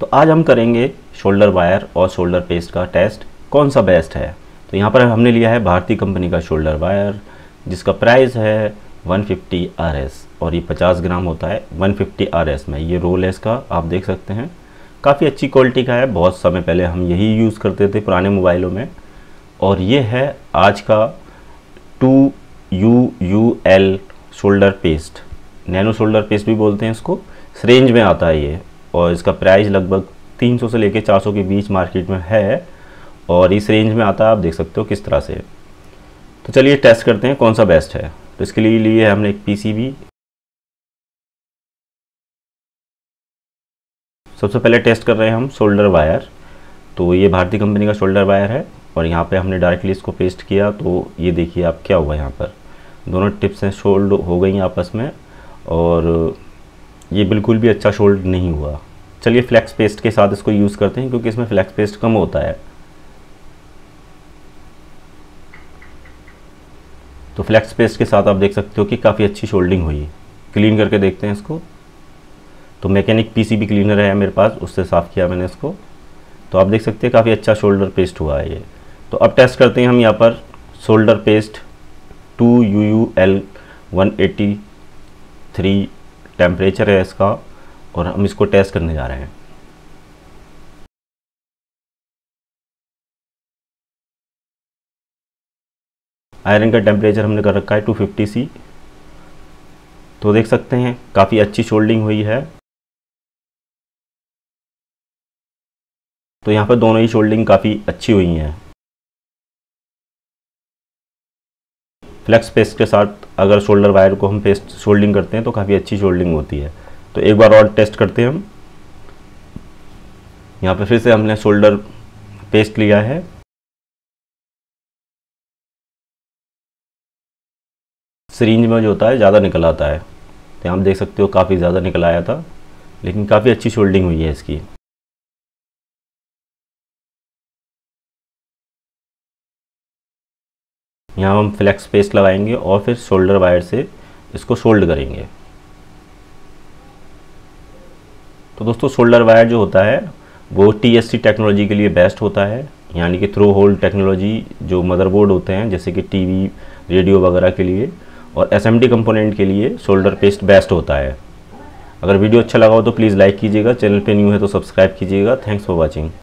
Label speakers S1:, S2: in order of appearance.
S1: तो आज हम करेंगे शोल्डर वायर और शोल्डर पेस्ट का टेस्ट कौन सा बेस्ट है? तो यहाँ पर हमने लिया है भारतीय कंपनी का शोल्डर वायर जिसका प्राइस है 150 आरएस और ये 50 ग्राम होता है 150 आरएस में। ये रोल है इसका, आप देख सकते हैं। काफ़ी अच्छी क्वालिटी का है। बहुत समय पहले हम यही यूज़ करते थे पुराने मोबाइलों में। और ये है आज का two U U L solder paste nano solder paste भी बोलते हैं इसको। इस रेंज में आता है ये। और इसका प्राइस लगभग 300 से लेकर 400 के बीच मार्केट में है और इस रेंज में आता है, आप देख सकते हो किस तरह से। तो चलिए टेस्ट करते हैं कौन सा बेस्ट है। तो इसके लिए लिए हमने एक पीसीबी सबसे पहले टेस्ट कर रहे हैं हम शोल्डर वायर तो ये भारतीय कंपनी का शोल्डर वायर है और यहाँ पे हमने डायरेक्टली इसको पेस्ट किया। तो ये देखिए आप क्या हुआ यहाँ पर। दोनों टिप्स हैं शोल्ड हो गई आपस में और ये बिल्कुल भी अच्छा शोल्ड नहीं हुआ। चलिए फ्लैक्स पेस्ट के साथ इसको यूज़ करते हैं, क्योंकि इसमें फ्लैक्स पेस्ट कम होता है। तो फ्लैक्स पेस्ट के साथ आप देख सकते हो कि काफ़ी अच्छी शोल्डिंग हुई। क्लीन करके देखते हैं इसको। तो मैकेनिक पीसीबी क्लीनर है मेरे पास, उससे साफ़ किया मैंने इसको। तो आप देख सकते हैं काफ़ी अच्छा शोल्डर पेस्ट हुआ है ये। तो अब टेस्ट करते हैं हम यहाँ पर solder paste two U U L one eighty three temperature है इसका, और हम इसको टेस्ट करने जा रहे हैं। आयरन का टेम्परेचर हमने कर रखा है 250 सी तो देख सकते हैं, काफ़ी अच्छी शोल्डिंग हुई है। तो यहाँ पर दोनों ही शोल्डिंग काफ़ी अच्छी हुई हैं। फ्लेक्स पेस्ट के साथ अगर शोल्डर वायर को हम पेस्ट शोल्डिंग करते हैं तो काफ़ी अच्छी शोल्डिंग होती है। तो एक बार और टेस्ट करते हैं हम। यहाँ पे फिर से हमने शोल्डर पेस्ट लिया है। सरींज में जो होता है, ज़्यादा निकल आता है। तो आप देख सकते हो, काफ़ी ज़्यादा निकल आया था, लेकिन काफ़ी अच्छी शोल्डिंग हुई है इसकी। यहाँ हम फ्लैक्स पेस्ट लगाएँगे और फिर शोल्डर वायर से इसको शोल्ड करेंगे। तो दोस्तों शोल्डर वायर जो होता है, वो टीएससी टेक्नोलॉजी के लिए बेस्ट होता है। यानी कि थ्रो होल टेक्नोलॉजी जो मदरबोर्ड होते हैं, जैसे कि टीवी रेडियो वगैरह के लिए और एसएमडी कंपोनेंट के लिए शोल्डर पेस्ट बेस्ट होता है। अगर वीडियो अच्छा लगा हो तो प्लीज़ लाइक कीजिएगा चैनल पे न्यू है तो सब्सक्राइब कीजिएगा। Thanks for watching